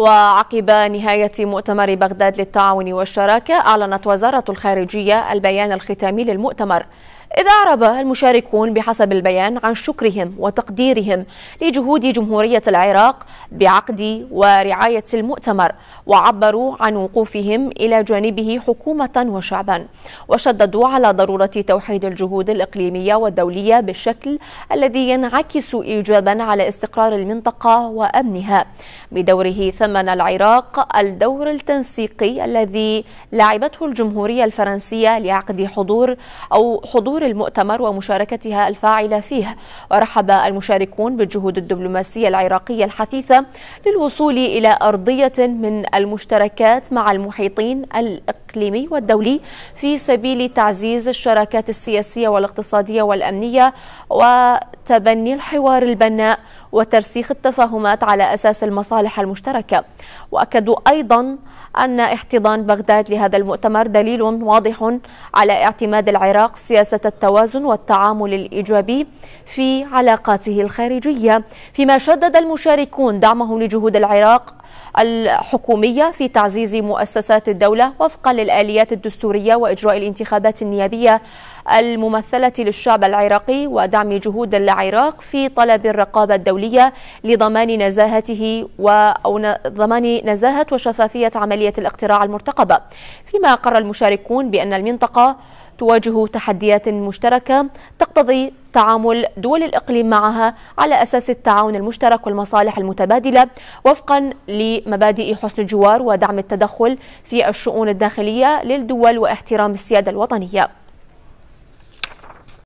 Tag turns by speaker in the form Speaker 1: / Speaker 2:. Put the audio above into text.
Speaker 1: وعقب نهاية مؤتمر بغداد للتعاون والشراكة أعلنت وزارة الخارجية البيان الختامي للمؤتمر. إذ أعرب المشاركون بحسب البيان عن شكرهم وتقديرهم لجهود جمهورية العراق بعقد ورعاية المؤتمر وعبروا عن وقوفهم إلى جانبه حكومة وشعبا وشددوا على ضرورة توحيد الجهود الإقليمية والدولية بالشكل الذي ينعكس إيجابا على استقرار المنطقة وأمنها. بدوره ثمن العراق الدور التنسيقي الذي لعبته الجمهورية الفرنسية لعقد حضور أو حضور حضور المؤتمر ومشاركتها الفاعلة فيه. ورحب المشاركون بالجهود الدبلوماسية العراقية الحثيثة للوصول إلى أرضية من المشتركات مع المحيطين الإقليمي والدولي في سبيل تعزيز الشراكات السياسية والاقتصادية والأمنية وتبني الحوار البناء وترسيخ التفاهمات على أساس المصالح المشتركة. وأكدوا أيضا أن احتضان بغداد لهذا المؤتمر دليل واضح على اعتماد العراق سياسة التوازن والتعامل الإيجابي في علاقاته الخارجية. فيما شدد المشاركون دعمهم لجهود العراق الحكومية في تعزيز مؤسسات الدولة وفقا للآليات الدستورية وإجراء الانتخابات النيابية الممثلة للشعب العراقي ودعم جهود العراق في طلب الرقابة الدولية لضمان نزاهته أو ضمان نزاهة وشفافية عملية الاقتراع المرتقبة. فيما قرر المشاركون بأن المنطقة تواجه تحديات مشتركة تقتضي تعامل دول الإقليم معها على أساس التعاون المشترك والمصالح المتبادلة وفقا لمبادئ حسن الجوار ودعم التدخل في الشؤون الداخلية للدول واحترام السيادة الوطنية.